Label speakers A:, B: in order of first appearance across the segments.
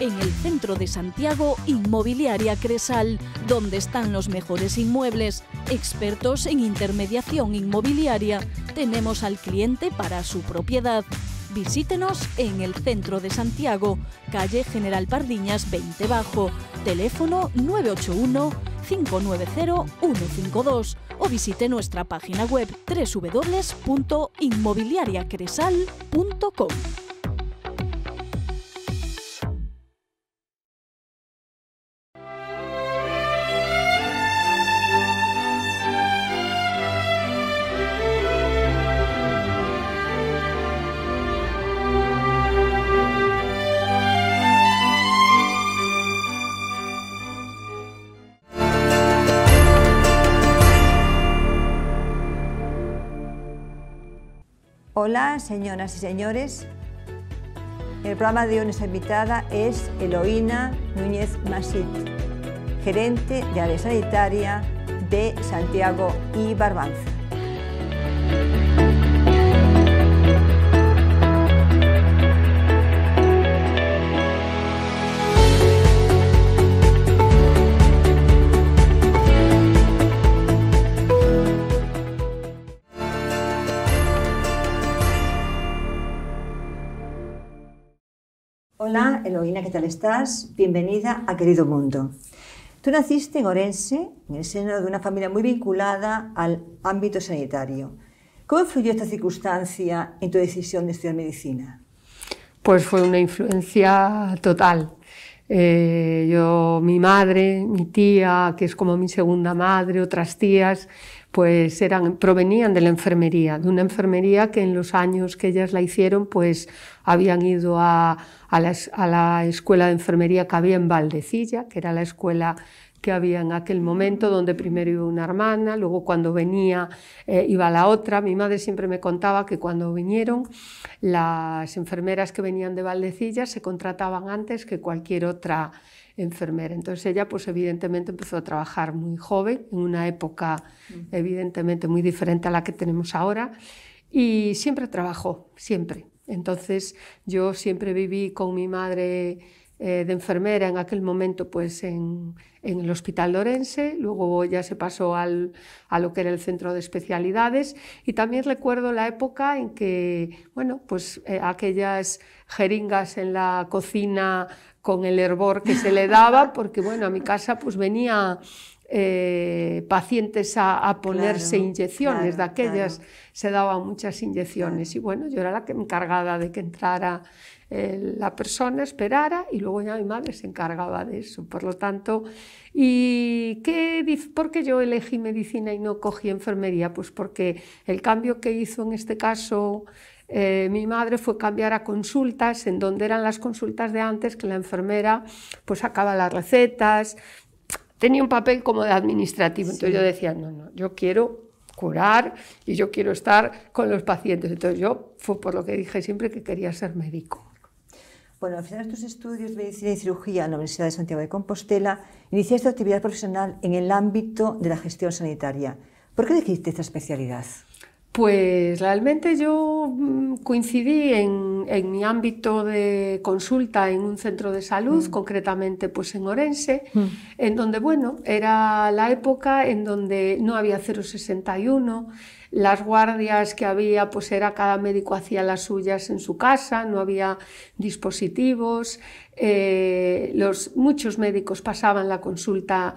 A: En el centro de Santiago, Inmobiliaria Cresal, donde están los mejores inmuebles, expertos en intermediación inmobiliaria. Tenemos al cliente para su propiedad. Visítenos en el centro de Santiago, calle General Pardiñas 20 Bajo, teléfono 981 590 152 o visite nuestra página web www.inmobiliariacresal.com.
B: Hola, señoras y señores. El programa de hoy nuestra invitada es Eloína Núñez Masit, gerente de área sanitaria de Santiago y Barbanza. Hola, Eloína, ¿qué tal estás? Bienvenida a Querido Mundo. Tú naciste en Orense, en el seno de una familia muy vinculada al ámbito sanitario. ¿Cómo influyó esta circunstancia en tu decisión de estudiar medicina?
C: Pues fue una influencia total. Eh, yo, mi madre, mi tía, que es como mi segunda madre, otras tías, pues eran, provenían de la enfermería, de una enfermería que en los años que ellas la hicieron, pues habían ido a, a, la, escuela de enfermería que había en Valdecilla, que era la escuela que había en aquel momento, donde primero iba una hermana, luego cuando venía eh, iba la otra. Mi madre siempre me contaba que cuando vinieron, las enfermeras que venían de Valdecilla se contrataban antes que cualquier otra enfermera. Entonces ella, pues evidentemente empezó a trabajar muy joven, en una época evidentemente muy diferente a la que tenemos ahora, y siempre trabajó, siempre. Entonces yo siempre viví con mi madre eh, de enfermera en aquel momento pues en, en, el Hospital Lorense, luego ya se pasó al, a lo que era el centro de especialidades y también recuerdo la época en que, bueno, pues eh, aquellas jeringas en la cocina con el hervor que se le daba, porque bueno, a mi casa pues venía eh, pacientes a, a ponerse
B: Claro,
C: inyecciones,
B: claro,
C: de aquellas
B: claro.
C: se daban muchas inyecciones y bueno, yo era la que encargada de que entrara eh, la persona, esperara y luego ya mi madre se encargaba de eso. Por lo tanto, ¿y qué, por qué yo elegí medicina y no cogí enfermería? Pues porque el cambio que hizo en este caso eh, mi madre fue cambiar a consultas, en donde eran las consultas de antes, que la enfermera pues sacaba las recetas, tenía un papel como de administrativo. Entonces yo decía, no, no, yo quiero curar y yo quiero estar con los pacientes. Entonces yo fue por lo que dije siempre que quería ser médico.
B: Bueno, al final de tus estudios de medicina y cirugía en la Universidad de Santiago de Compostela, iniciaste actividad profesional en el ámbito de la gestión sanitaria. ¿Por qué elegiste esta especialidad?
C: Pues realmente yo mm, coincidí en, en mi ámbito de consulta en un centro de salud, concretamente pues en Orense, en donde, bueno, era la época en donde no había 061, las guardias que había, pues era cada médico hacía las suyas en su casa, no había dispositivos, eh, los, muchos médicos pasaban la consulta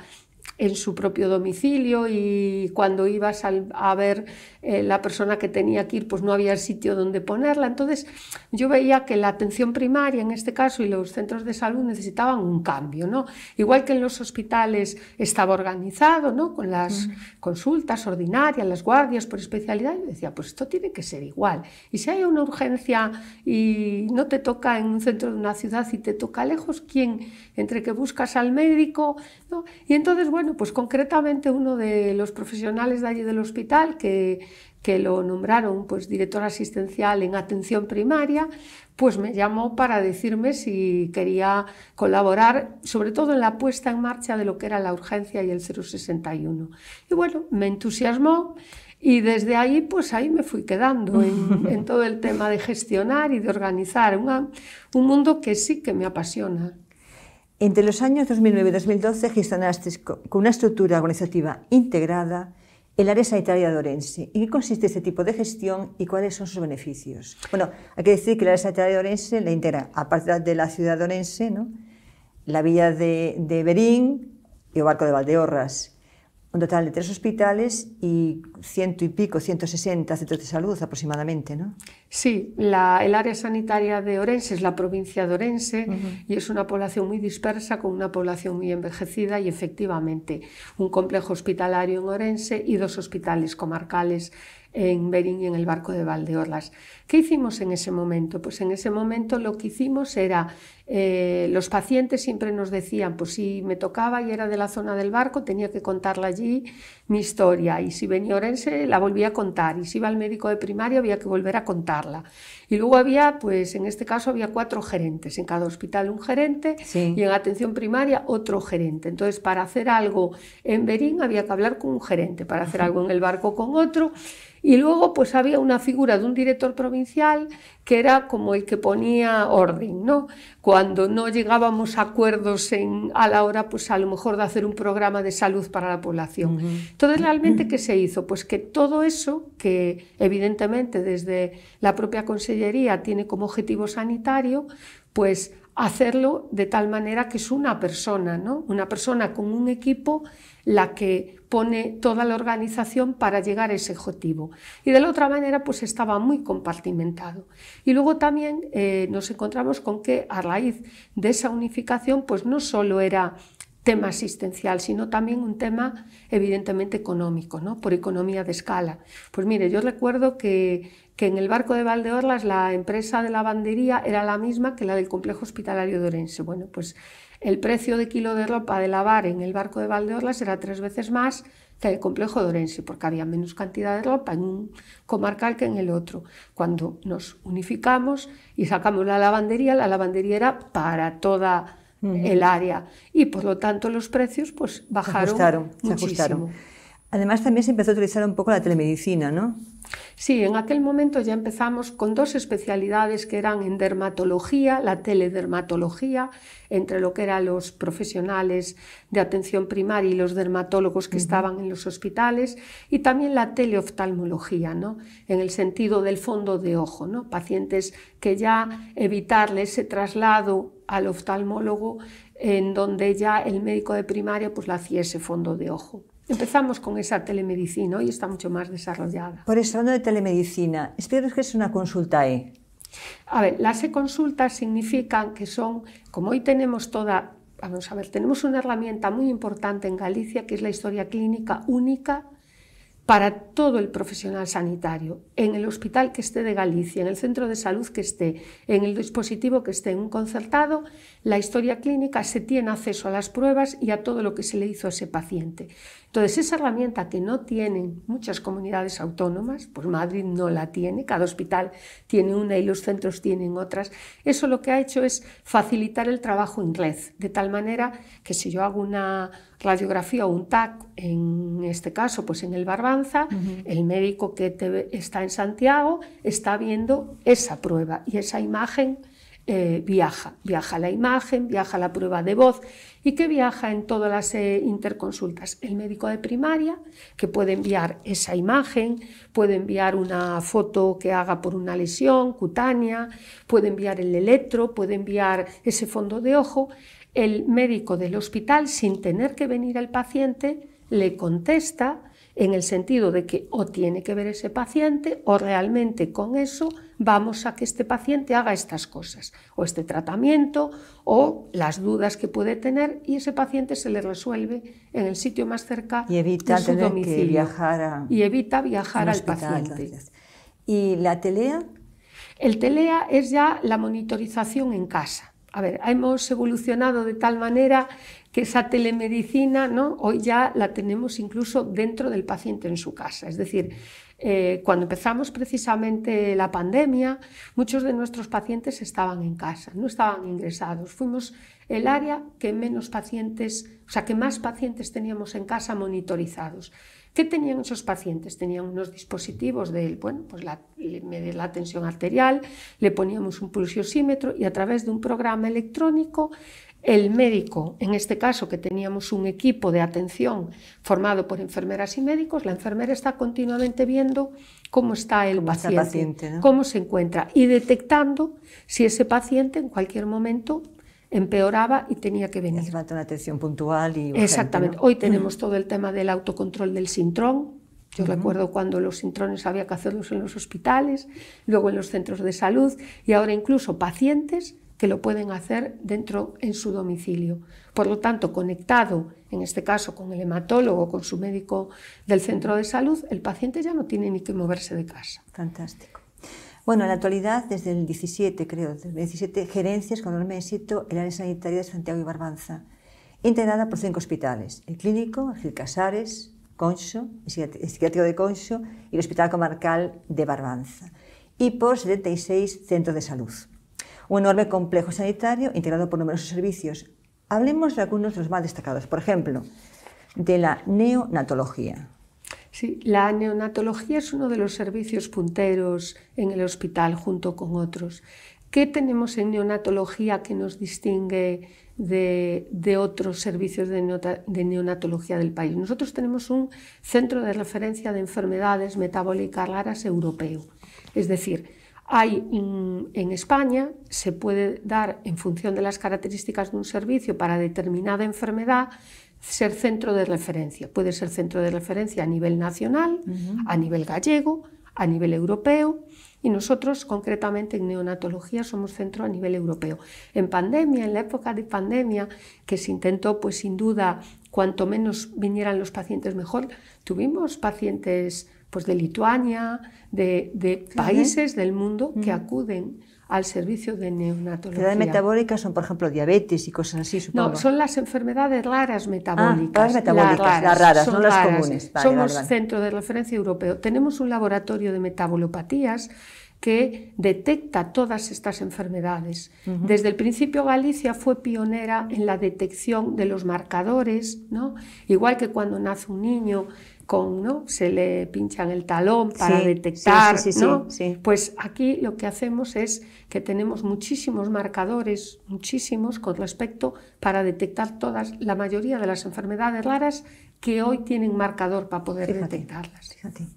C: en su propio domicilio y cuando ibas a ver eh, la persona que tenía que ir, pues no había sitio donde ponerla. Entonces yo veía que la atención primaria en este caso y los centros de salud necesitaban un cambio, ¿no? Igual que en los hospitales estaba organizado, ¿no? Con las consultas ordinarias, las guardias por especialidad, yo decía, pues esto tiene que ser igual. Y si hay una urgencia y no te toca en un centro de una ciudad y te toca lejos, ¿quién? Entre que buscas al médico, ¿no? Y entonces, bueno, pues concretamente uno de los profesionales de allí del hospital que, que lo nombraron pues director asistencial en atención primaria, pues me llamó para decirme si quería colaborar, sobre todo en la puesta en marcha de lo que era la urgencia y el 061. Y bueno, me entusiasmó y desde ahí, pues ahí me fui quedando en, en todo el tema de gestionar y de organizar una- un mundo que sí que me apasiona
B: Entre los años 2009 y 2012 gestionaste con una estructura organizativa integrada el área sanitaria de Orense. ¿En qué consiste este tipo de gestión y cuáles son sus beneficios? Bueno, hay que decir que el área sanitaria de Orense la integra, aparte de la ciudad de Orense, ¿no? la villa de, de Berín y el barco de Valdeorras un total de tres hospitales y ciento y pico, 160 centros de salud aproximadamente, ¿no?
C: Sí, la, el área sanitaria de Orense es la provincia de Orense uh -huh. y es una población muy dispersa, con una población muy envejecida y efectivamente un complejo hospitalario en Orense y dos hospitales comarcales en Berín y en el barco de Valdeorlas. ¿Qué hicimos en ese momento? Pues en ese momento lo que hicimos era, eh, los pacientes siempre nos decían, pues si me tocaba y era de la zona del barco, tenía que contarle allí mi historia, y si venía Orense la volvía a contar, y si iba al médico de primaria había que volver a contarla. Y luego había, pues en este caso había cuatro gerentes, en cada hospital un gerente sí. y en atención primaria otro gerente. Entonces, para hacer algo en Berín había que hablar con un gerente, para hacer algo en el barco con otro. Y luego pues había una figura de un director provincial que era como el que ponía orden, ¿no? Cuando no llegábamos a acuerdos en, a la hora, pues a lo mejor de hacer un programa de salud para la población. Uh -huh. Entonces, realmente, ¿qué se hizo? Pues que todo eso, que evidentemente desde la propia Consellería tiene como objetivo sanitario, pues hacerlo de tal manera que es una persona, ¿no? Una persona con un equipo la que pone toda la organización para llegar a ese objetivo. Y de la otra manera, pues estaba muy compartimentado. Y luego también eh, nos encontramos con que a raíz de esa unificación, pues no solo era tema asistencial, sino también un tema evidentemente económico, ¿no? por economía de escala. Pues mire, yo recuerdo que, que en el barco de Valdeorlas la empresa de lavandería era la misma que la del complejo hospitalario de Orense. Bueno, pues el precio de kilo de ropa de lavar en el barco de Valdeorlas era tres veces más que el complejo de Orense, porque había menos cantidad de ropa en un comarcal que en el otro. Cuando nos unificamos y sacamos la lavandería, la lavandería era para toda el área y por lo tanto los precios pues bajaron
B: se ajustaron,
C: muchísimo.
B: Se ajustaron. Además también se empezó a utilizar un poco la telemedicina, ¿no?
C: Sí, en aquel momento ya empezamos con dos especialidades que eran en dermatología, la teledermatología, entre lo que eran los profesionales de atención primaria y los dermatólogos que uh -huh. estaban en los hospitales, y también la teleoftalmología, ¿no? en el sentido del fondo de ojo, ¿no? pacientes que ya evitarle ese traslado al oftalmólogo en donde ya el médico de primaria pues, le hacía ese fondo de ojo. Empezamos con esa telemedicina, hoy está mucho más desarrollada.
B: Por eso, hablando de telemedicina, explícanos qué es una consulta E.
C: A ver, las e-consultas significan que son, como hoy tenemos toda, vamos a ver, tenemos una herramienta muy importante en Galicia que es la historia clínica única para todo el profesional sanitario, en el hospital que esté de Galicia, en el centro de salud que esté, en el dispositivo que esté en un concertado, la historia clínica se tiene acceso a las pruebas y a todo lo que se le hizo a ese paciente. Entonces, esa herramienta que no tienen muchas comunidades autónomas, pues Madrid no la tiene, cada hospital tiene una y los centros tienen otras, eso lo que ha hecho es facilitar el trabajo en red, de tal manera que si yo hago una radiografía o un TAC, en este caso, pues en el Barbanza, uh -huh. el médico que te, está en Santiago está viendo esa prueba y esa imagen eh, viaja, viaja la imagen, viaja la prueba de voz y que viaja en todas las eh, interconsultas. El médico de primaria, que puede enviar esa imagen, puede enviar una foto que haga por una lesión cutánea, puede enviar el electro, puede enviar ese fondo de ojo. El médico del hospital, sin tener que venir al paciente, le contesta en el sentido de que o tiene que ver ese paciente o realmente con eso vamos a que este paciente haga estas cosas o este tratamiento o las dudas que puede tener y ese paciente se le resuelve en el sitio más cerca
B: y evita
C: de su
B: tener
C: domicilio
B: que viajar a,
C: y evita viajar al
B: hospital,
C: paciente.
B: Entonces. ¿Y la telea?
C: El telea es ya la monitorización en casa. A ver, hemos evolucionado de tal manera que esa telemedicina ¿no? hoy ya la tenemos incluso dentro del paciente en su casa. Es decir, eh, cuando empezamos precisamente la pandemia, muchos de nuestros pacientes estaban en casa, no estaban ingresados. Fuimos el área que menos pacientes, o sea, que más pacientes teníamos en casa monitorizados. ¿Qué tenían esos pacientes? Tenían unos dispositivos de, bueno, pues la, medir la tensión arterial, le poníamos un pulsiosímetro y a través de un programa electrónico el médico, en este caso que teníamos un equipo de atención formado por enfermeras y médicos, la enfermera está continuamente viendo cómo está el
B: ¿Cómo está el
C: paciente,
B: paciente, ¿no?
C: cómo se encuentra y detectando si ese paciente en cualquier momento empeoraba y tenía que venir.
B: Falta una atención puntual y urgente,
C: Exactamente.
B: ¿no?
C: Hoy tenemos todo el tema del autocontrol del sintrón. Yo recuerdo cuando los sintrones había que hacerlos en los hospitales, luego en los centros de salud y ahora incluso pacientes que lo pueden hacer dentro en su domicilio. Por lo tanto, conectado, en este caso con el hematólogo, con su médico del centro de salud, el paciente ya no tiene ni que moverse de casa.
B: Fantástico. Bueno, en la actualidad, desde el 17, creo, desde el 17, gerencias con enorme éxito el área sanitaria de Santiago y Barbanza, integrada por cinco hospitales, el clínico, el Gil Casares, Conso, el psiquiátrico de Conso y el Hospital Comarcal de Barbanza, y por 76 centros de salud. Un enorme complejo sanitario integrado por numerosos servicios. Hablemos de algunos de los más destacados, por ejemplo, de la neonatología.
C: Sí, la neonatología es uno de los servicios punteros en el hospital junto con otros. ¿Qué tenemos en neonatología que nos distingue de, otros servicios de neonatología del país? Nosotros tenemos un centro de referencia de enfermedades metabólicas raras europeo. Es decir, hay mm, en España, se puede dar en función de las características de un servicio para determinada enfermedad, ser centro de referencia. Puede ser centro de referencia a nivel nacional, a nivel gallego, a nivel europeo. Y nosotros, concretamente en neonatología, somos centro a nivel europeo. En pandemia, en la época de pandemia, que se intentó, pues sin duda, cuanto menos vinieran los pacientes mejor, tuvimos pacientes pues, de Lituania, de, de países del mundo que acuden al servicio de neonatología.
B: Enfermedades metabólicas son, por ejemplo, diabetes y cosas así, supongo.
C: No, son las enfermedades raras metabólicas.
B: raras metabólicas, las raras,
C: son
B: no las
C: raras.
B: comunes. Vale,
C: Somos
B: vale, vale.
C: centro de referencia europeo. Tenemos un laboratorio de metabolopatías que detecta todas estas enfermedades. Desde el principio Galicia fue pionera en la detección de los marcadores, ¿no? igual que cuando nace un niño con, ¿no? se le pinchan el talón para
B: Sí,
C: detectar,
B: sí, sí, sí,
C: ¿no?
B: sí.
C: Pues aquí lo que hacemos es que tenemos muchísimos marcadores, muchísimos con respecto para detectar todas, la mayoría de las enfermedades raras que hoy tienen marcador para poder
B: Fíjate,
C: detectarlas.
B: fíjate.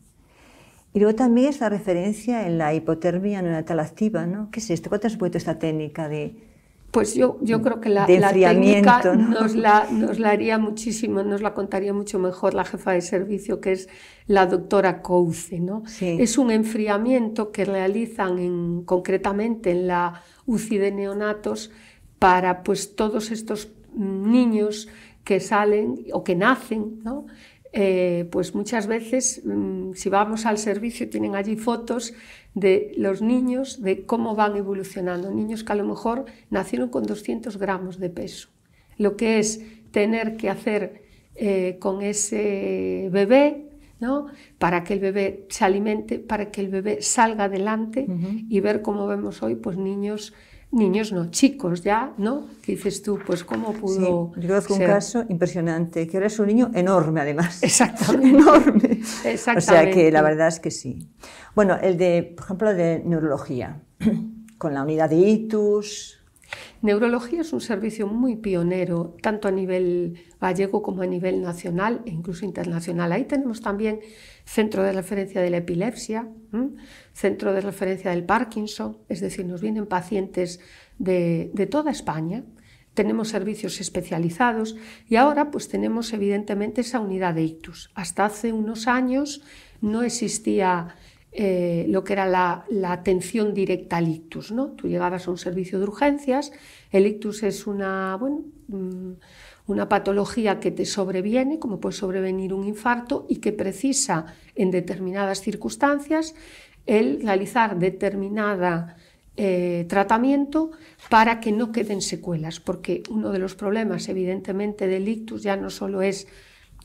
B: Y luego también es la referencia en la hipotermia neonatal activa, ¿no? ¿Qué es esto? Cuéntanos un poquito esta técnica de...
C: Pues yo, yo creo que la, la técnica nos, la, nos la haría muchísimo, nos la contaría mucho mejor la jefa de servicio, que es la doctora Couce. ¿no?
B: Sí.
C: Es un enfriamiento que realizan en, concretamente en la UCI de neonatos para pues, todos estos niños que salen o que nacen, ¿no? Eh, pues muchas veces, mm, si vamos al servicio, tienen allí fotos de los niños, de cómo van evolucionando. Niños que a lo mejor nacieron con 200 gramos de peso. Lo que es tener que hacer eh, con ese bebé, ¿no? para que el bebé se alimente, para que el bebé salga adelante y ver cómo vemos hoy pues niños niños no, chicos ya, ¿no? Que dices tú, pues cómo
B: Sí,
C: pudo
B: yo conozco un caso impresionante, que ahora es un niño enorme además.
C: Exactamente.
B: enorme. O sea
C: Exactamente.
B: que la verdad es que sí. Bueno, el de, por ejemplo, de neurología, con la unidad de ictus,
C: Neurología es un servicio muy pionero, tanto a nivel gallego como a nivel nacional e incluso internacional. Ahí tenemos también centro de referencia de la epilepsia, ¿m? Centro de referencia del Parkinson, es decir, nos vienen pacientes de, toda España. Tenemos servicios especializados y ahora pues tenemos evidentemente esa unidad de ictus. Hasta hace unos años no existía eh, lo que era la, la atención directa al ictus. ¿no? Tú llegabas a un servicio de urgencias, el ictus es una, bueno, mm, una patología que te sobreviene, como puede sobrevenir un infarto, y que precisa en determinadas circunstancias el realizar determinada eh, tratamiento para que no queden secuelas, porque uno de los problemas evidentemente del ictus ya no solo es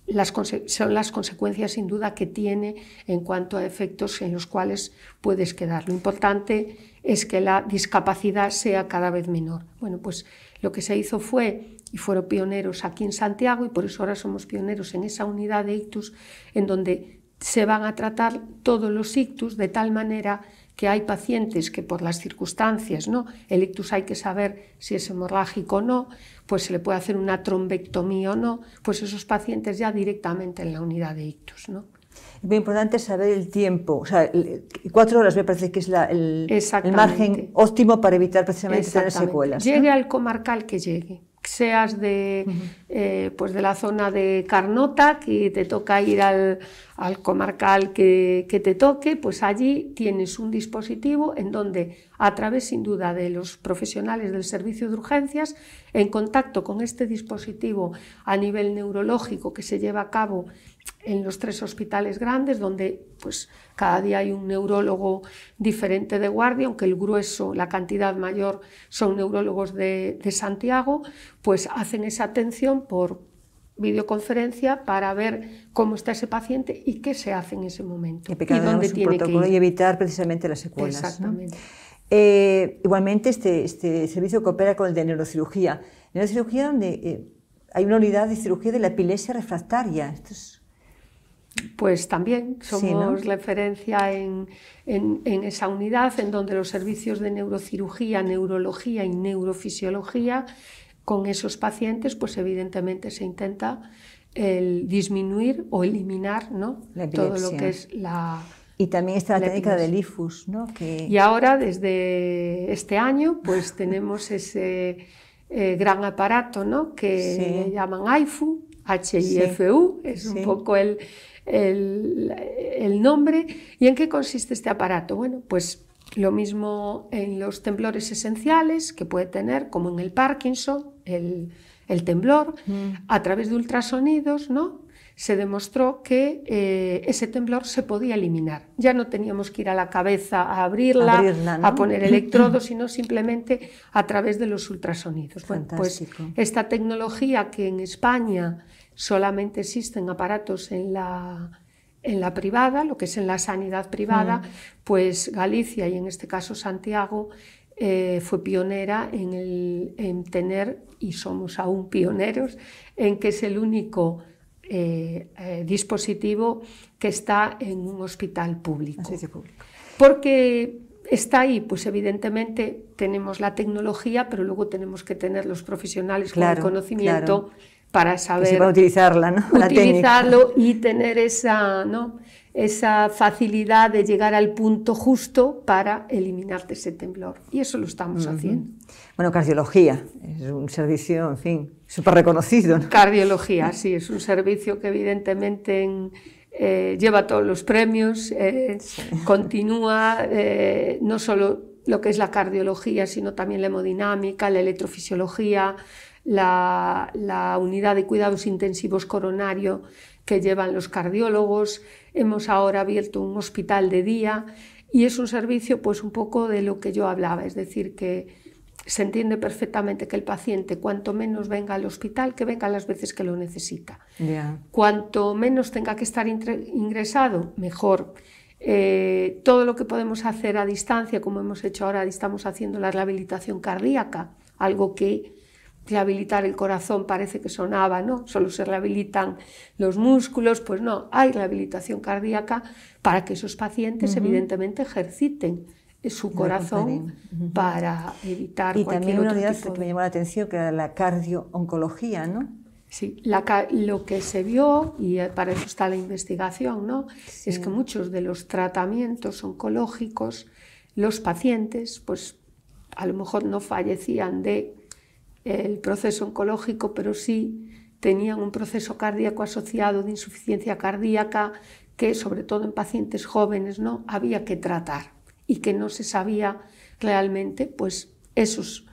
C: las son las consecuencias sin duda que tiene en cuanto a efectos en los cuales puedes quedar. Lo importante es que la discapacidad sea cada vez menor. Bueno, pues lo que se hizo fue, y fueron pioneros aquí en Santiago, y por eso ahora somos pioneros en esa unidad de ictus, en donde se van a tratar todos los ictus de tal manera que hay pacientes que por las circunstancias, ¿no? El ictus hay que saber si es hemorrágico o no, pues se le puede hacer una trombectomía o no, pues esos pacientes ya directamente en la unidad de ictus, ¿no?
B: Es muy importante saber el tiempo, o sea, cuatro horas me parece que es la, el, el, margen óptimo para evitar precisamente tener secuelas.
C: Llegue al comarcal que llegue seas de, eh, pues de la zona de Carnota, que te toca ir al, comarcal que, que, te toque, pues allí tienes un dispositivo en donde, a través sin duda de los profesionales del servicio de urgencias, en contacto con este dispositivo a nivel neurológico que se lleva a cabo en los tres hospitales grandes, donde pues, cada día hay un neurólogo diferente de guardia, aunque el grueso, la cantidad mayor son neurólogos de, Santiago, pues hacen esa atención por videoconferencia para ver cómo está ese paciente y qué se hace en ese momento.
B: Y, dónde tiene que ir. y evitar precisamente las secuelas. Exactamente. Eh, igualmente, este, este, servicio coopera con el de neurocirugía. Neurocirugía donde eh, hay una unidad de cirugía de la epilepsia refractaria. Esto es
C: pues también somos referencia en, esa unidad en donde los servicios de neurocirugía, neurología y neurofisiología con esos pacientes, pues evidentemente se intenta el disminuir o eliminar ¿no? todo lo que es la...
B: Y también está la, técnica del IFUS, ¿no?
C: Y ahora, desde este año, pues tenemos ese eh, gran aparato, ¿no? Que llaman IFU, HIFU, es un poco el, el, nombre. ¿Y en qué consiste este aparato? Bueno, pues lo mismo en los temblores esenciales que puede tener, como en el Parkinson, el, temblor, mm. a través de ultrasonidos, ¿no? Se demostró que eh, ese temblor se podía eliminar. Ya no teníamos que ir a la cabeza a abrirla, a poner electrodos, sino simplemente a través de los ultrasonidos. pues esta tecnología que en España solamente existen aparatos en la, en la privada, lo que es en la sanidad privada, mm. pues Galicia y en este caso Santiago eh, fue pionera en, el, en, tener, y somos aún pioneros, en que es el único eh, eh, dispositivo que está en un hospital público. Porque está ahí, pues evidentemente tenemos la tecnología, pero luego tenemos que tener los profesionales con el conocimiento para saber
B: utilizarla, ¿no?
C: utilizarlo y tener esa, ¿no? Esa facilidad de llegar al punto justo para eliminarte ese temblor. Y eso lo estamos haciendo.
B: Bueno, cardiología es un servicio, en fin, súper reconocido.
C: Cardiología, sí, es un servicio que evidentemente eh, lleva todos los premios, eh, continúa eh, no solo lo que es la cardiología, sino también la hemodinámica, la electrofisiología, la, unidad de cuidados intensivos coronario que llevan los cardiólogos. Hemos ahora abierto un hospital de día y es un servicio pues un poco de lo que yo hablaba, es decir, que se entiende perfectamente que el paciente cuanto menos venga al hospital, que venga las veces que lo necesita. Cuanto menos tenga que estar ingresado, mejor. Eh, todo lo que podemos hacer a distancia, como hemos hecho ahora, estamos haciendo la rehabilitación cardíaca, algo que rehabilitar el corazón parece que sonaba, ¿no? Solo se rehabilitan los músculos, pues no, hay rehabilitación cardíaca para que esos pacientes evidentemente ejerciten su corazón para evitar
B: y también una unidad que me llamó la atención que era la cardiooncología, ¿no?
C: Sí, lo que se vio, y para eso está la investigación, ¿no? es que muchos de los tratamientos oncológicos, los pacientes, pues a lo mejor no fallecían de el proceso oncológico, pero sí tenían un proceso cardíaco asociado de insuficiencia cardíaca que, sobre todo en pacientes jóvenes, ¿no? había que tratar y que no se sabía realmente pues, eso es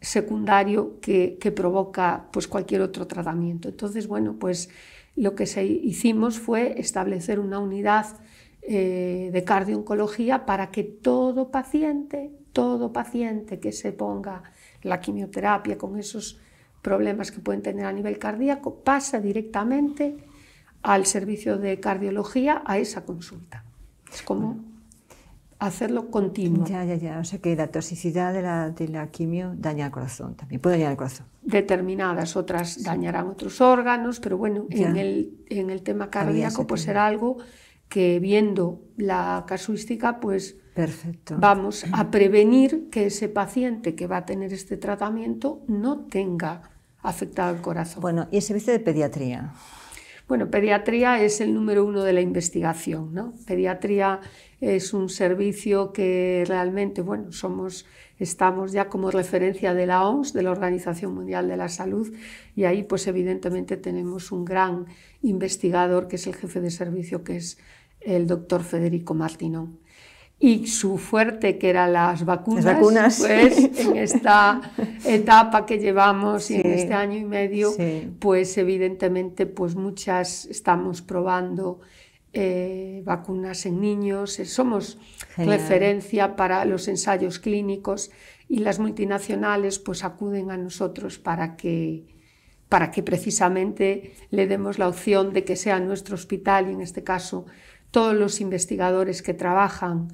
C: secundario que, provoca pues, cualquier otro tratamiento. Entonces, bueno, pues lo que se hicimos fue establecer una unidad eh, de cardiooncología para que todo paciente, todo paciente que se ponga la quimioterapia con esos problemas que pueden tener a nivel cardíaco, pasa directamente al servicio de cardiología a esa consulta. Es como hacerlo continuo.
B: Ya, ya, ya. O sea que la toxicidad de la, de la quimio daña el corazón también, puede dañar el corazón.
C: Determinadas, otras dañarán otros órganos, pero bueno, en el, en el tema cardíaco pues será algo que viendo la casuística pues
B: Perfecto.
C: Vamos a prevenir que ese paciente que va a tener este tratamiento no tenga afectado el corazón.
B: Bueno, ¿y el servicio de pediatría?
C: Bueno, pediatría es el número uno de la investigación. ¿no? Pediatría es un servicio que realmente, bueno, somos, estamos ya como referencia de la OMS, de la Organización Mundial de la Salud, y ahí pues evidentemente tenemos un gran investigador que es el jefe de servicio, que es el doctor Federico Martinón y su fuerte, que eran las vacunas,
B: las vacunas.
C: pues en esta etapa que llevamos y en este año y medio, sí. pues evidentemente pues muchas estamos probando eh, vacunas en niños, somos Genial. referencia para los ensayos clínicos y las multinacionales pues acuden a nosotros para que para que precisamente le demos la opción de que sea nuestro hospital y en este caso todos los investigadores que trabajan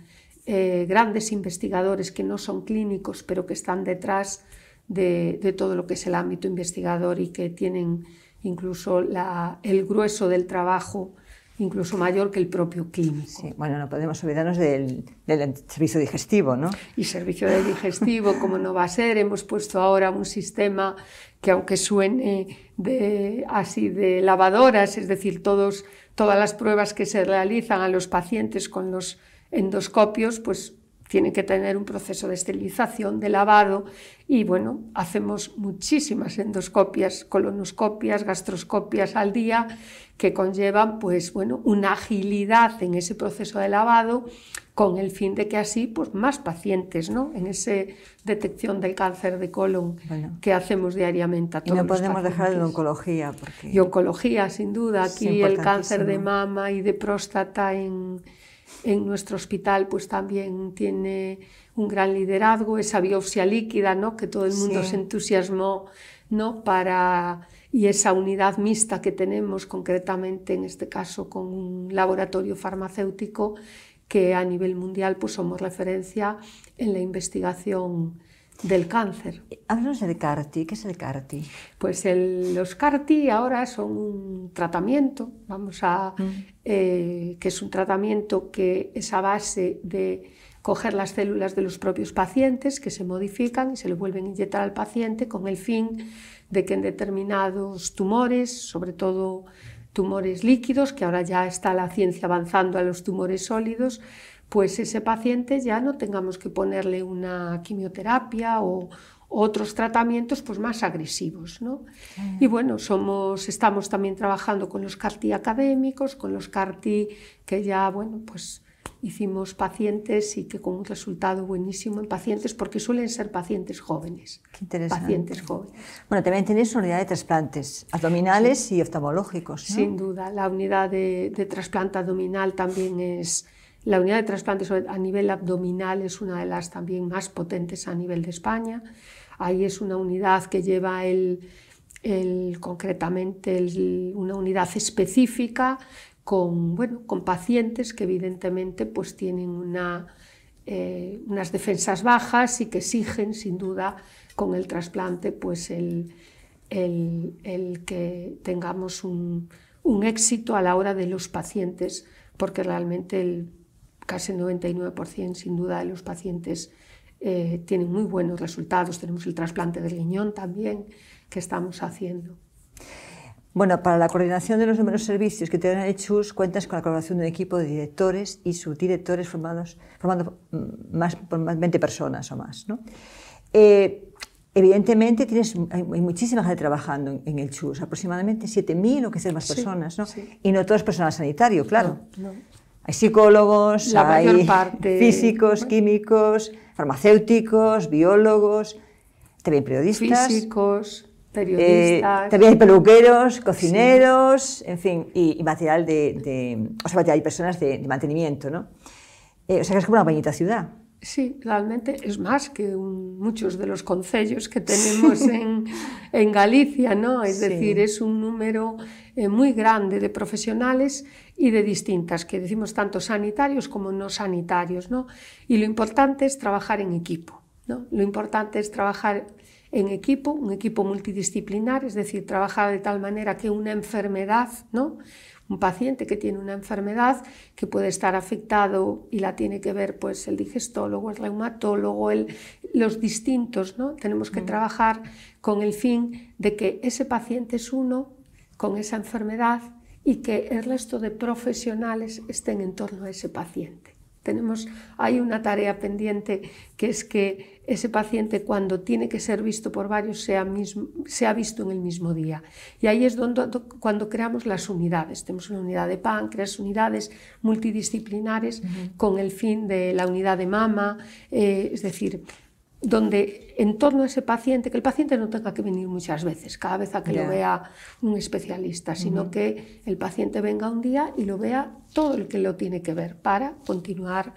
C: eh, grandes investigadores que no son clínicos, pero que están detrás de, de, todo lo que es el ámbito investigador y que tienen incluso la, el grueso del trabajo incluso mayor que el propio clínico.
B: Sí, bueno, no podemos olvidarnos del, del, servicio digestivo, ¿no?
C: Y servicio de digestivo, como no va a ser, hemos puesto ahora un sistema que aunque suene de, así de lavadoras, es decir, todos, todas las pruebas que se realizan a los pacientes con los endoscopios, pues tienen que tener un proceso de esterilización, de lavado y bueno, hacemos muchísimas endoscopias, colonoscopias, gastroscopias al día que conllevan pues bueno, una agilidad en ese proceso de lavado con el fin de que así pues más pacientes, ¿no? En esa detección del cáncer de colon bueno, que hacemos diariamente a todos
B: Y no podemos
C: los
B: dejar de oncología porque
C: Y oncología sin duda, aquí el cáncer de mama y de próstata en en nuestro hospital pues también tiene un gran liderazgo, esa biopsia líquida, ¿no? que todo el mundo sí. se entusiasmó ¿no? para y esa unidad mixta que tenemos concretamente en este caso con un laboratorio farmacéutico que a nivel mundial pues somos referencia en la investigación del cáncer.
B: Háblanos del CARTI. ¿Qué es el CARTI?
C: Pues el, los CARTI ahora son un tratamiento, vamos a, mm. eh, que es un tratamiento que es a base de coger las células de los propios pacientes que se modifican y se le vuelven a inyectar al paciente con el fin de que en determinados tumores, sobre todo tumores líquidos, que ahora ya está la ciencia avanzando a los tumores sólidos, pues ese paciente ya no tengamos que ponerle una quimioterapia o otros tratamientos pues más agresivos. ¿no? Mm. Y bueno, somos, estamos también trabajando con los CARTI académicos, con los CARTI que ya, bueno, pues hicimos pacientes y que con un resultado buenísimo en pacientes porque suelen ser pacientes jóvenes.
B: Qué interesante.
C: Pacientes jóvenes.
B: Bueno, también tenéis unidad de trasplantes abdominales sí. y oftalmológicos. ¿no?
C: Sin duda, la unidad de, de trasplante abdominal también es la unidad de trasplantes a nivel abdominal es una de las también más potentes a nivel de España. Ahí es una unidad que lleva el, concretamente una unidad específica con, bueno, con pacientes que evidentemente pues, tienen una, eh, unas defensas bajas y que exigen sin duda con el trasplante pues, el, el, el que tengamos un, un éxito a la hora de los pacientes, porque realmente el casi el 99% sin duda de los pacientes eh, tienen muy buenos resultados. Tenemos el trasplante del riñón también que estamos haciendo.
B: Bueno, para la coordinación de los numerosos servicios que tienen el CHUS, cuentas con la colaboración de un equipo de directores y subdirectores formados, formando mm, más más 20 personas o más. ¿no? Eh, evidentemente tienes, hay, muchísima gente trabajando en, en el CHUS, aproximadamente 7.000 o que sean más personas, ¿no? Sí. y no todo es personal sanitario, claro.
C: No, no.
B: Hay psicólogos,
C: La
B: hay
C: parte...
B: físicos, químicos, farmacéuticos, biólogos, también periodistas.
C: Físicos, periodistas.
B: Eh, también hay peluqueros, cocineros, sí. en fin, y, y material de, de, O sea, hay personas de, de mantenimiento, ¿no? Eh, o sea, que es como una bonita ciudad.
C: Sí, realmente es más que un, muchos de los concellos que tenemos en, en, Galicia, ¿no? Es sí. decir, es un número eh, muy grande de profesionales y de distintas, que decimos tanto sanitarios como no sanitarios, ¿no? Y lo importante es trabajar en equipo, ¿no? Lo importante es trabajar en equipo, un equipo multidisciplinar, es decir, trabajar de tal manera que una enfermedad, ¿no? Un paciente que tiene una enfermedad que puede estar afectado y la tiene que ver pues el digestólogo, el reumatólogo, el, los distintos, ¿no? Tenemos que trabajar con el fin de que ese paciente es uno con esa enfermedad y que el resto de profesionales estén en torno a ese paciente. Tenemos, hay una tarea pendiente que es que ese paciente cuando tiene que ser visto por varios sea, mismo, sea visto en el mismo día. Y ahí es donde, cuando creamos las unidades. Tenemos una unidad de páncreas, unidades multidisciplinares con el fin de la unidad de mama, eh, es decir, donde en torno a ese paciente, que el paciente no tenga que venir muchas veces, cada vez a que lo vea un especialista, sino que el paciente venga un día y lo vea todo el que lo tiene que ver para continuar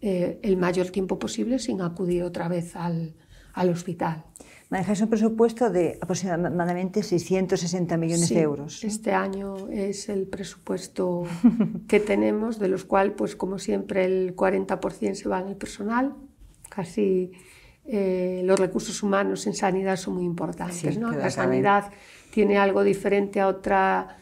C: eh, el mayor tiempo posible sin acudir otra vez al, al hospital.
B: Manejáis un presupuesto de aproximadamente 660 millones
C: sí,
B: de euros.
C: Este año es el presupuesto que tenemos, de los cuales, pues como siempre, el 40% se va en el personal, casi eh, los recursos humanos en sanidad son muy importantes.
B: Sí,
C: ¿no? la sanidad tiene algo diferente a, otra,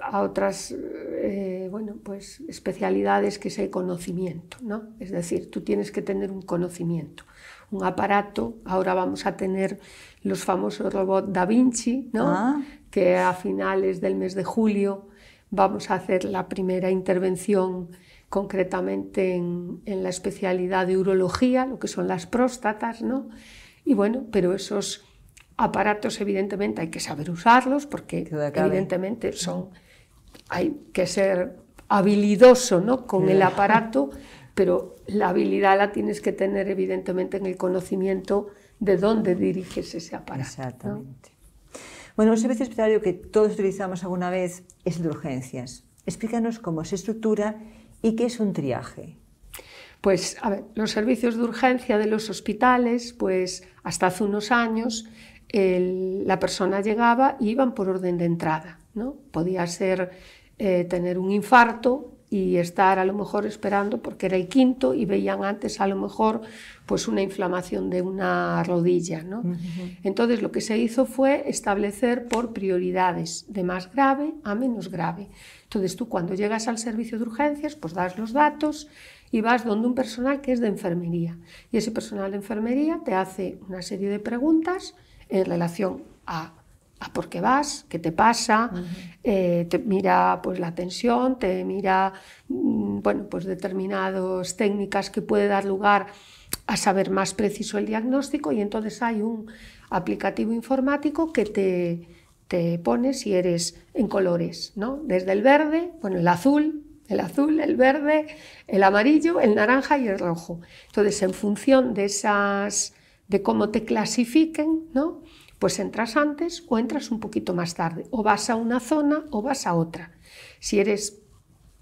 C: a otras eh, bueno, pues, especialidades que es el conocimiento. ¿no? Es decir, tú tienes que tener un conocimiento, un aparato. Ahora vamos a tener los famosos robots Da Vinci, ¿no?
B: Ah.
C: que a finales del mes de julio vamos a hacer la primera intervención concretamente en, en, la especialidad de urología, lo que son las próstatas, ¿no? Y bueno, pero esos aparatos evidentemente hay que saber usarlos porque evidentemente son, hay que ser habilidoso, ¿no? Con el aparato, pero la habilidad la tienes que tener evidentemente en el conocimiento de dónde diriges ese aparato.
B: Exactamente. ¿no? Bueno, un servicio hospitalario que todos utilizamos alguna vez es el de urgencias. Explícanos cómo se estructura ¿Y qué es un triaje?
C: Pues, a ver, los servicios de urgencia de los hospitales, pues hasta hace unos años la persona llegaba y iban por orden de entrada, ¿no? Podía ser eh, tener un infarto y estar a lo mejor esperando porque era el quinto y veían antes a lo mejor pues una inflamación de una rodilla, ¿no? Uh -huh. Entonces lo que se hizo fue establecer por prioridades de más grave a menos grave. Entonces tú cuando llegas al servicio de urgencias pues das los datos y vas donde un personal que es de enfermería y ese personal de enfermería te hace una serie de preguntas en relación a a por qué vas, qué te pasa, uh -huh. eh, te mira pues la tensión, te mira mm, bueno, pues determinadas técnicas que puede dar lugar a saber más preciso el diagnóstico y entonces hay un aplicativo informático que te, te pone si eres en colores, ¿no? Desde el verde, bueno, el azul, el azul, el verde, el amarillo, el naranja y el rojo. Entonces, en función de esas de cómo te clasifiquen, ¿no? Pues entras antes o entras un poquito más tarde, o vas a una zona o vas a otra. Si eres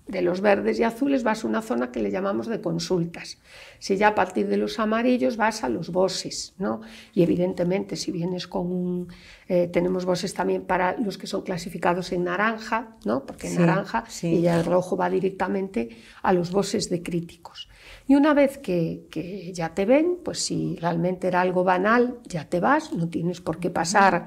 C: de los verdes y azules vas a una zona que le llamamos de consultas. Si ya a partir de los amarillos vas a los bosses, ¿no? Y evidentemente si vienes con un... Eh, tenemos bosses también para los que son clasificados en naranja, ¿no? Porque en sí, naranja sí. y ya el rojo va directamente a los bosses de críticos. Y una vez que, que, ya te ven, pues si realmente era algo banal, ya te vas, no tienes por qué pasar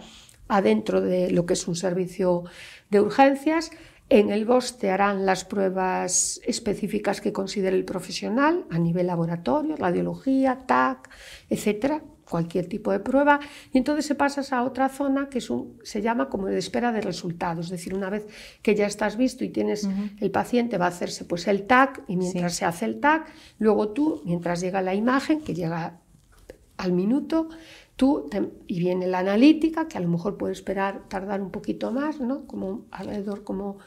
C: adentro de lo que es un servicio de urgencias. En el BOS te harán las pruebas específicas que considere el profesional a nivel laboratorio, radiología, TAC, etcétera, cualquier tipo de prueba, y entonces se pasas a otra zona que es un, se llama como de espera de resultados, es decir, una vez que ya estás visto y tienes, uh -huh. el paciente va a hacerse pues el TAC, y mientras sí. se hace el TAC, luego tú, mientras llega la imagen, que llega al minuto, tú y viene la analítica, que a lo mejor puede esperar, tardar un poquito más, ¿no? Como alrededor, como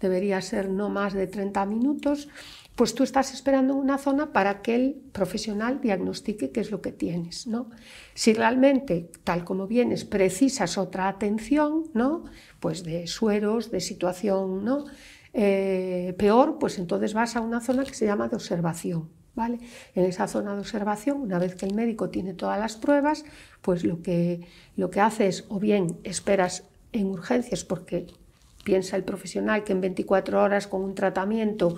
C: debería ser no más de 30 minutos, pues tú estás esperando una zona para que el profesional diagnostique qué es lo que tienes, ¿no? Si realmente, tal como vienes, precisas otra atención, ¿no? Pues de sueros, de situación, ¿no? Eh, peor, pues entonces vas a una zona que se llama de observación, ¿vale? En esa zona de observación, una vez que el médico tiene todas las pruebas, pues lo que, lo que hace es, o bien esperas en urgencias porque piensa el profesional que en 24 horas con un tratamiento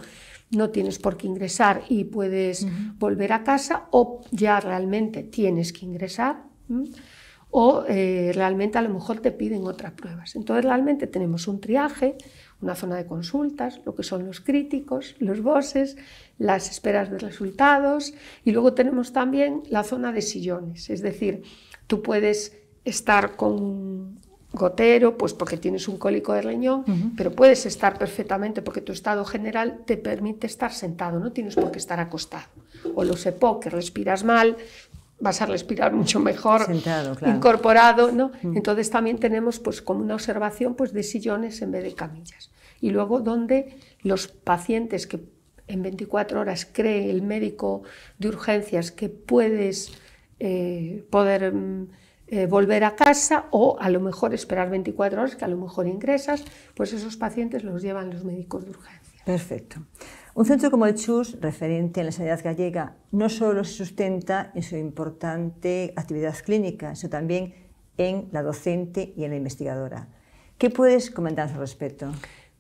C: no tienes por qué ingresar y puedes uh -huh. volver a casa o ya realmente tienes que ingresar. O eh, realmente a lo mejor te piden otras pruebas. Entonces realmente tenemos un triaje, una zona de consultas, lo que son los críticos, los bosses, las esperas de resultados y luego tenemos también la zona de sillones, es decir, tú puedes estar con gotero, pues porque tienes un cólico de riñón, pero puedes estar perfectamente porque tu estado general te permite estar sentado, no tienes por qué estar acostado. O lo sepo, que respiras mal, vas a respirar mucho mejor incorporado, ¿no? Entonces también tenemos pues como una observación pues de sillones en vez de camillas. Y luego donde los pacientes que en 24 horas cree el médico de urgencias que puedes eh, poder mm, eh, volver a casa o a lo mejor esperar 24 horas, que a lo mejor ingresas, pues esos pacientes los llevan los médicos de urgencia.
B: Perfecto. Un centro como el CHUS, referente en la sanidad gallega, no solo se sustenta en su importante actividad clínica, sino también en la docente y en la investigadora. ¿Qué puedes comentar al respecto?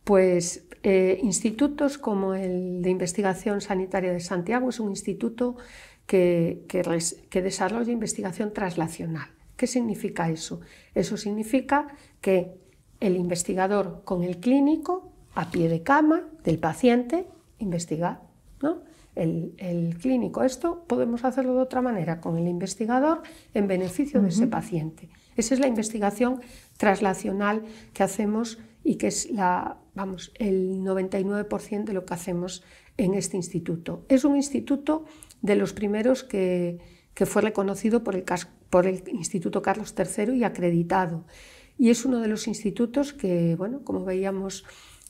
C: Pues eh, institutos como el de Investigación Sanitaria de Santiago es un instituto que, que, que desarrolla investigación traslacional. ¿Qué significa eso? Eso significa que el investigador con el clínico, a pie de cama del paciente, investiga. ¿no? El, clínico, esto podemos hacerlo de otra manera, con el investigador en beneficio de ese paciente. Esa es la investigación traslacional que hacemos y que es la, vamos, el 99% de lo que hacemos en este instituto. Es un instituto de los primeros que, que fue reconocido por el, por el Instituto Carlos III y acreditado. Y es uno de los institutos que, bueno, como veíamos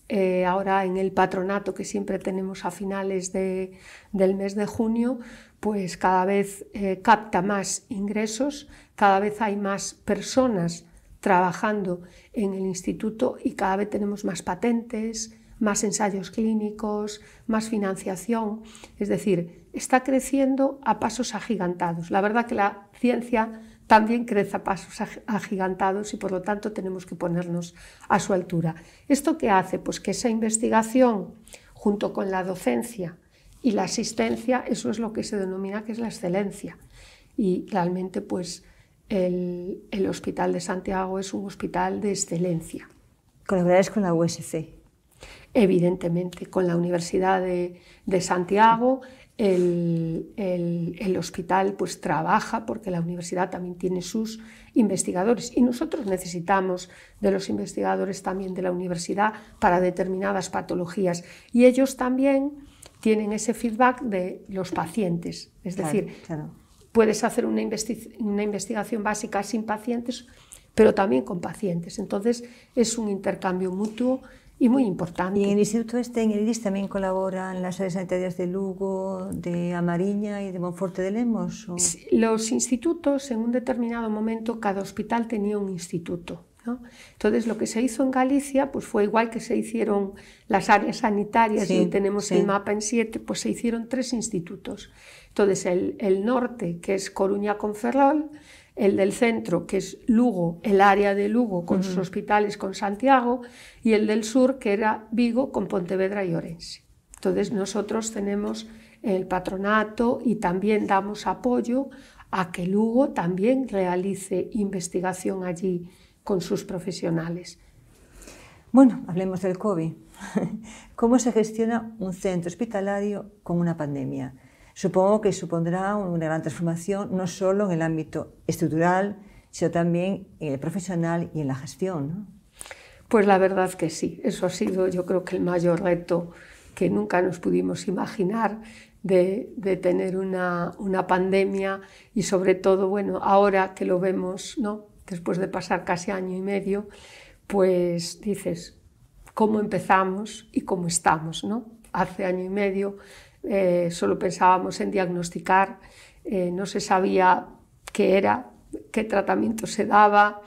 C: eh, ahora en el patronato que siempre tenemos a finales de, del mes de junio, pues cada vez eh, capta más ingresos, cada vez hay más personas trabajando en el instituto y cada vez tenemos más patentes, más ensayos clínicos, más financiación. Es decir, está creciendo a pasos agigantados. La verdad que la ciencia también crece a pasos agigantados y por lo tanto tenemos que ponernos a su altura. ¿Esto qué hace? Pues que esa investigación, junto con la docencia y la asistencia, eso es lo que se denomina que es la excelencia. Y realmente pues el, el Hospital de Santiago es un hospital de excelencia.
B: ¿Colaboráis con la USC?
C: Evidentemente, con la Universidad de, Santiago, el, hospital pues trabaja porque la universidad también tiene sus investigadores y nosotros necesitamos de los investigadores también de la universidad para determinadas patologías. Y ellos también tienen ese feedback de los pacientes, es decir, puedes hacer una, una investigación básica sin pacientes, pero también con pacientes. Entonces es un intercambio mutuo y muy importante.
B: ¿Y en el Instituto este, en el IDIS, también colaboran las áreas sanitarias de Lugo, de Amariña y de Monforte de Lemos?
C: Los institutos, en un determinado momento, cada hospital tenía un instituto. ¿no? Entonces, lo que se hizo en Galicia pues fue igual que se hicieron las áreas sanitarias, y tenemos el mapa en siete, pues se hicieron tres institutos. Entonces, el, el norte, que es Coruña con Ferrol, el del centro, que es Lugo, el área de Lugo con sus hospitales con Santiago, y el del sur, que era Vigo con Pontevedra y Orense. Entonces nosotros tenemos el patronato y también damos apoyo a que Lugo también realice investigación allí con sus profesionales.
B: Bueno, hablemos del COVID. ¿Cómo se gestiona un centro hospitalario con una pandemia? Supongo que supondrá una gran transformación no solo en el ámbito estructural, sino también en el profesional y en la gestión.
C: Pues la verdad que sí, eso ha sido yo creo que el mayor reto que nunca nos pudimos imaginar de, de tener una, una, pandemia y sobre todo, bueno, ahora que lo vemos, ¿no? después de pasar casi año y medio, pues dices, ¿cómo empezamos y cómo estamos? ¿no? Hace año y medio eh, solo pensábamos en diagnosticar, eh, no se sabía qué era, qué tratamiento se daba,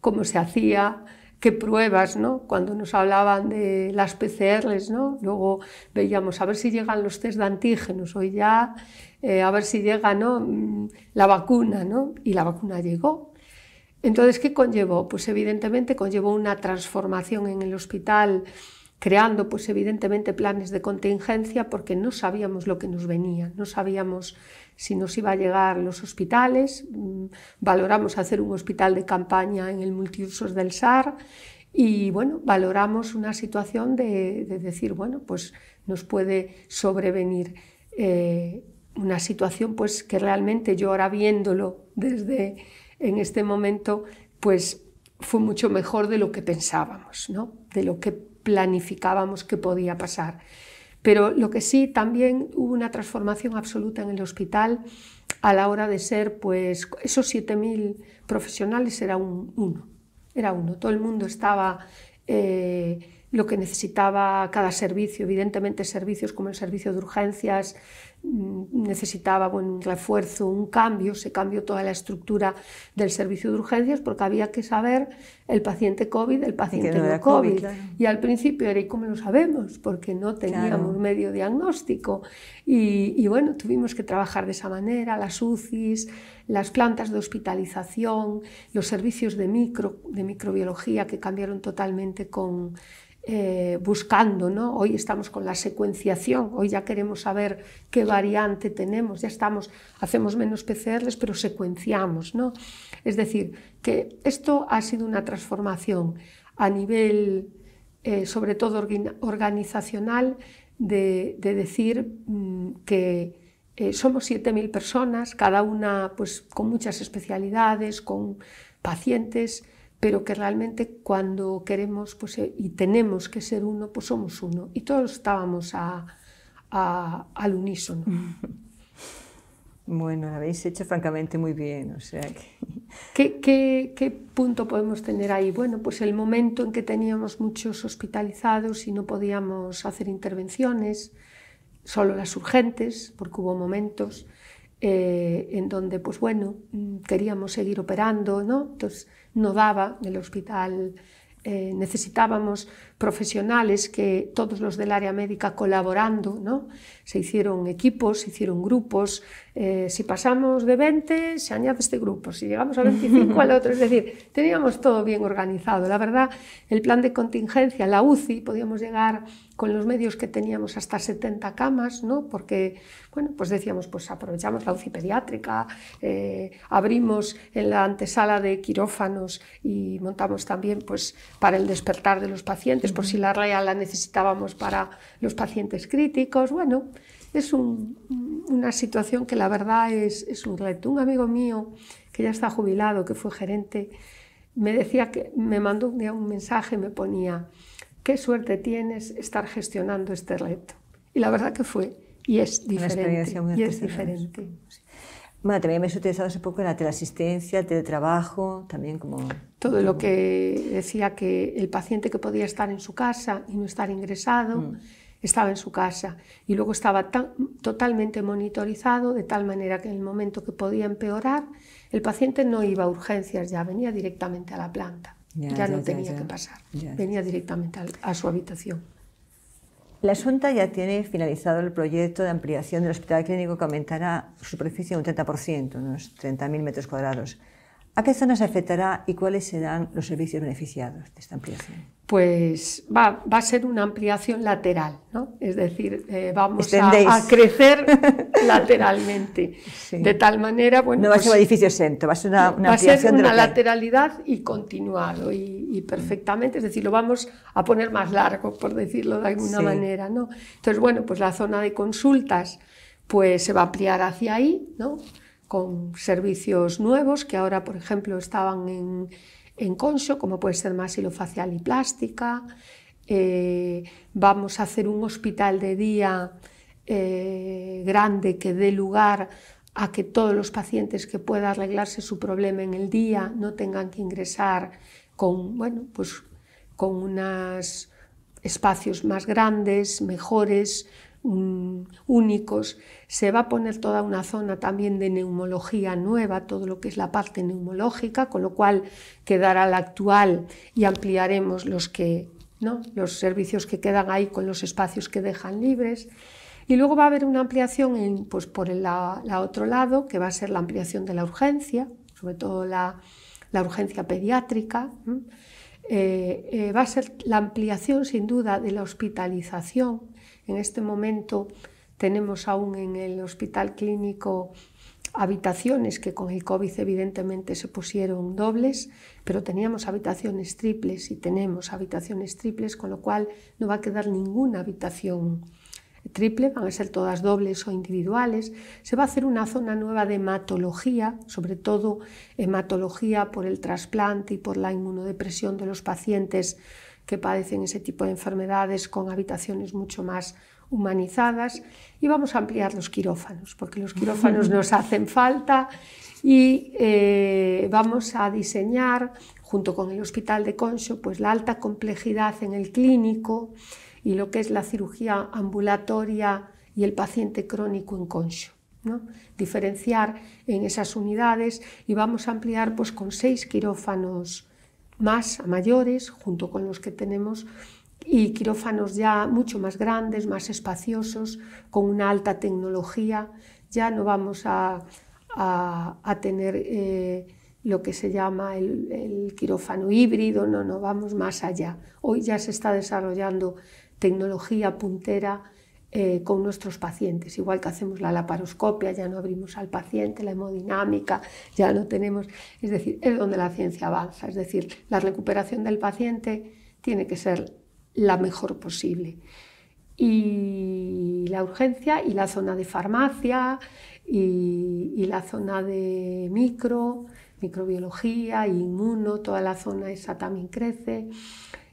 C: cómo se hacía, qué pruebas, ¿no? Cuando nos hablaban de las PCRs, ¿no? Luego veíamos a ver si llegan los test de antígenos, hoy ya eh, a ver si llega, ¿no? Mm, la vacuna, ¿no? Y la vacuna llegó. Entonces, ¿qué conllevó? Pues evidentemente conllevó una transformación en el hospital creando pues evidentemente planes de contingencia porque no sabíamos lo que nos venía, no sabíamos si nos iba a llegar los hospitales, mm, valoramos hacer un hospital de campaña en el multiusos del SAR y bueno, valoramos una situación de, decir, bueno, pues nos puede sobrevenir eh, una situación pues que realmente yo ahora viéndolo desde en este momento, pues fue mucho mejor de lo que pensábamos, ¿no? de lo que planificábamos que podía pasar. Pero lo que sí, también hubo una transformación absoluta en el hospital a la hora de ser, pues esos 7.000 profesionales era un, uno, era uno. Todo el mundo estaba eh, lo que necesitaba cada servicio, evidentemente servicios como el servicio de urgencias, Mm, necesitaba un refuerzo, un cambio, se cambió toda la estructura del servicio de urgencias porque había que saber el paciente COVID el paciente no, COVID. Y al principio era, ¿y cómo lo sabemos? Porque no teníamos medio diagnóstico. Y, y, bueno, tuvimos que trabajar de esa manera, las UCIs, las plantas de hospitalización, los servicios de, micro, de microbiología que cambiaron totalmente con eh, buscando, ¿no? Hoy estamos con la secuenciación, hoy ya queremos saber qué variante tenemos, ya estamos, hacemos menos PCRs, pero secuenciamos, ¿no? Es decir, que esto ha sido una transformación a nivel, eh, sobre todo organizacional, de, decir mm, que eh, somos 7.000 personas, cada una pues, con muchas especialidades, con pacientes, pero que realmente cuando queremos pues, eh, y tenemos que ser uno, pues somos uno. Y todos estábamos a, a, al unísono.
B: Bueno, lo habéis hecho francamente muy bien. O sea que...
C: ¿Qué, qué, qué punto podemos tener ahí? Bueno, pues el momento en que teníamos muchos hospitalizados y no podíamos hacer intervenciones, solo las urgentes, porque hubo momentos eh, en donde, pues bueno, queríamos seguir operando, ¿no? Entonces, no daba el hospital, eh, necesitábamos profesionales que todos los del área médica colaborando, ¿no? Se hicieron equipos, se hicieron grupos, eh, si pasamos de 20 se añade este grupo, si llegamos a 25 al otro, es decir, teníamos todo bien organizado. La verdad, el plan de contingencia, la UCI, podíamos llegar con los medios que teníamos hasta 70 camas, ¿no? porque bueno, pues decíamos, pues aprovechamos la UCI pediátrica, eh, abrimos en la antesala de quirófanos y montamos también pues, para el despertar de los pacientes, por si la raya la necesitábamos para los pacientes críticos. Bueno, es una situación que la verdad es, es un reto. Un amigo mío que ya está jubilado, que fue gerente, me decía que me mandó un día un mensaje, me ponía, qué suerte tienes estar gestionando este reto. Y la verdad que fue, y es diferente. y es diferente.
B: Bueno, también me he utilizado hace poco en la teleasistencia, el teletrabajo, también como...
C: Todo lo que decía que el paciente que podía estar en su casa y no estar ingresado, mm. estaba en su casa. Y luego estaba tan, totalmente monitorizado, de tal manera que en el momento que podía empeorar, el paciente no iba a urgencias ya, venía directamente a la planta. Ya, no tenía que pasar, venía directamente a, su habitación.
B: La Junta ya tiene finalizado el proyecto de ampliación del hospital clínico que aumentará su superficie un 30%, unos 30.000 metros cuadrados. ¿A qué zonas afectará y cuáles serán los servicios beneficiados de esta ampliación?
C: Pues va, va a ser una ampliación lateral, ¿no? es decir, eh, vamos a, crecer lateralmente, de tal manera... Bueno,
B: no va a ser un pues edificio exento, va a ser una,
C: una va a ser una lateralidad y continuado y, y, perfectamente, es decir, lo vamos a poner más largo, por decirlo de alguna manera. ¿no? Entonces, bueno, pues la zona de consultas pues se va a ampliar hacia ahí, ¿no? Con servicios nuevos que ahora, por ejemplo, estaban en, en Conso, como puede ser masilofacial y plástica. Eh, vamos a hacer un hospital de día eh, grande que dé lugar a que todos los pacientes que puedan arreglarse su problema en el día no tengan que ingresar con, bueno, pues, con unos espacios más grandes, mejores, únicos. Se va a poner toda una zona también de neumología nueva, todo lo que es la parte neumológica, con lo cual quedará la actual y ampliaremos los, que, ¿no? los servicios que quedan ahí con los espacios que dejan libres. Y luego va a haber una ampliación en, pues, por el la, otro lado, que va a ser la ampliación de la urgencia, sobre todo la, la urgencia pediátrica. eh, eh, va a ser la ampliación sin duda de la hospitalización. En este momento tenemos aún en el hospital clínico habitaciones que con el COVID evidentemente se pusieron dobles, pero teníamos habitaciones triples y tenemos habitaciones triples, con lo cual no va a quedar ninguna habitación triple, van a ser todas dobles o individuales. Se va a hacer una zona nueva de hematología, sobre todo hematología por el trasplante y por la inmunodepresión de los pacientes que padecen ese tipo de enfermedades con habitaciones mucho más humanizadas y vamos a ampliar los quirófanos, porque los quirófanos nos hacen falta y eh, vamos a diseñar, junto con el Hospital de Concho, pues la alta complejidad en el clínico y lo que es la cirugía ambulatoria y el paciente crónico en Concho. ¿no? Diferenciar en esas unidades y vamos a ampliar pues, con seis quirófanos más mayores, junto con los que tenemos y quirófanos ya mucho más grandes, más espaciosos, con una alta tecnología. Ya no vamos a, a, tener eh, lo que se llama el, quirófano híbrido, no, no, vamos más allá. Hoy ya se está desarrollando tecnología puntera eh, con nuestros pacientes, igual que hacemos la laparoscopia, ya no abrimos al paciente, la hemodinámica, ya no tenemos, es decir, es donde la ciencia avanza, es decir, la recuperación del paciente tiene que ser la mejor posible. Y la urgencia y la zona de farmacia y, la zona de micro, microbiología, inmuno, toda la zona esa también crece.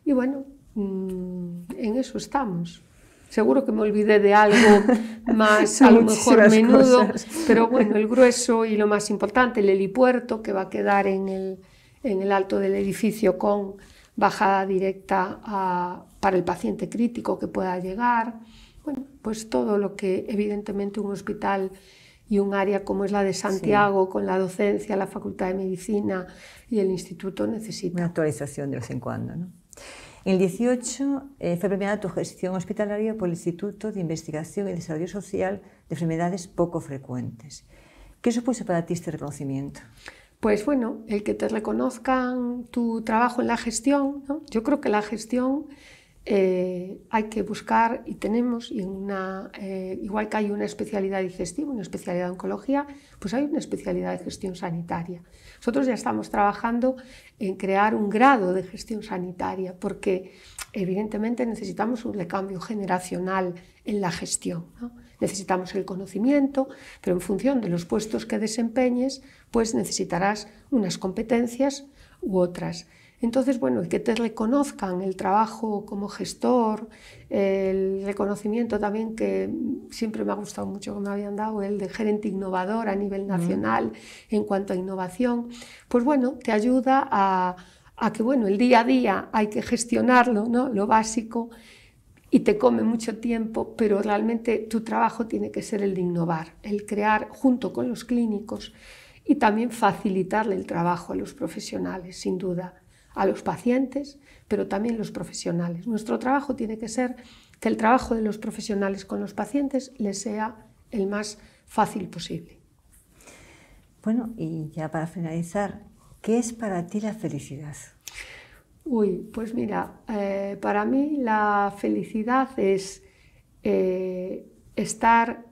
C: Y bueno, mm, en eso estamos. Seguro que me olvidé de algo más, a lo mejor menudo, pero bueno, el grueso y lo más importante, el helipuerto que va a quedar en el, en el alto del edificio con bajada directa para el paciente crítico que pueda llegar. Bueno, pues todo lo que evidentemente un hospital y un área como es la de Santiago, con la docencia, la Facultad de Medicina y el Instituto necesita.
B: Una actualización de vez en cuando, ¿no? En el 18 eh, fue premiada tu gestión hospitalaria por el Instituto de Investigación y Desarrollo Social de Enfermedades Poco Frecuentes. ¿Qué supuso para ti este reconocimiento?
C: Pues bueno, el que te reconozcan tu trabajo en la gestión, yo creo que la gestión eh, hay que buscar y tenemos, y una, eh, igual que hay una especialidad digestiva, una especialidad de oncología, pues hay una especialidad de gestión sanitaria. Nosotros ya estamos trabajando en crear un grado de gestión sanitaria, porque evidentemente necesitamos un recambio generacional en la gestión. Necesitamos el conocimiento, pero en función de los puestos que desempeñes, pues necesitarás unas competencias u otras. Entonces, bueno, el que te reconozcan el trabajo como gestor, el reconocimiento también que siempre me ha gustado mucho que me habían dado, el de gerente innovador a nivel nacional en cuanto a innovación, pues bueno, te ayuda a, a, que, bueno, el día a día hay que gestionarlo, ¿no? Lo básico, y te come mucho tiempo, pero realmente tu trabajo tiene que ser el de innovar, el crear junto con los clínicos y también facilitarle el trabajo a los profesionales, sin duda, a los pacientes, pero también los profesionales. Nuestro trabajo tiene que ser que el trabajo de los profesionales con los pacientes les sea el más fácil posible.
B: Bueno, y ya para finalizar, ¿qué es para ti la felicidad?
C: Uy, pues mira, eh, para mí la felicidad es eh, estar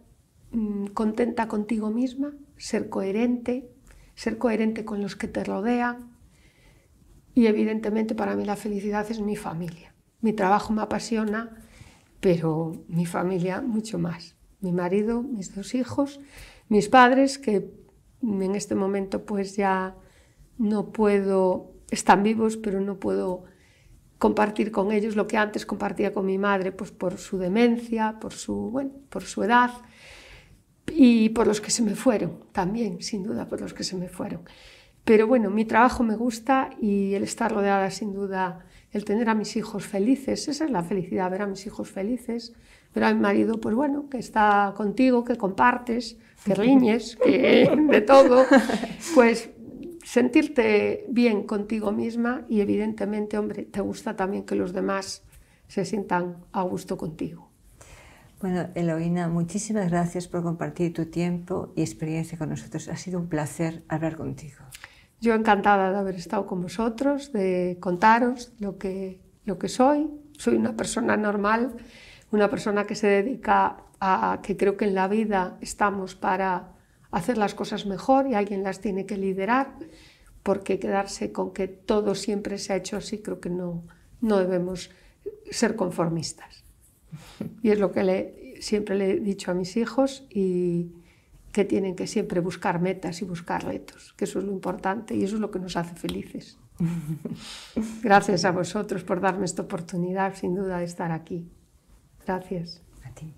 C: mm, contenta contigo misma, ser coherente, ser coherente con los que te rodean y evidentemente para mí la felicidad es mi familia. Mi trabajo me apasiona, pero mi familia mucho más. Mi marido, mis dos hijos, mis padres que en este momento pues ya no puedo están vivos, pero no puedo compartir con ellos lo que antes compartía con mi madre, pues por su demencia, por su, bueno, por su edad y por los que se me fueron, también, sin duda, por los que se me fueron. Pero bueno, mi trabajo me gusta y el estar rodeada, sin duda, el tener a mis hijos felices, esa es la felicidad, ver a mis hijos felices, ver a mi marido, pues bueno, que está contigo, que compartes, que riñes, que de todo, pues sentirte bien contigo misma y evidentemente, hombre, te gusta también que los demás se sientan a gusto contigo.
B: Bueno, Eloína, muchísimas gracias por compartir tu tiempo y experiencia con nosotros. Ha sido un placer hablar contigo.
C: Yo encantada de haber estado con vosotros, de contaros lo que, lo que soy. Soy una persona normal, una persona que se dedica a que creo que en la vida estamos para hacer las cosas mejor y alguien las tiene que liderar, porque quedarse con que todo siempre se ha hecho así, creo que no, no debemos ser conformistas. Y es lo que le, siempre le he dicho a mis hijos y que tienen que siempre buscar metas y buscar retos, que eso es lo importante y eso es lo que nos hace felices. Gracias a vosotros por darme esta oportunidad, sin duda, de estar aquí. Gracias.
B: A ti.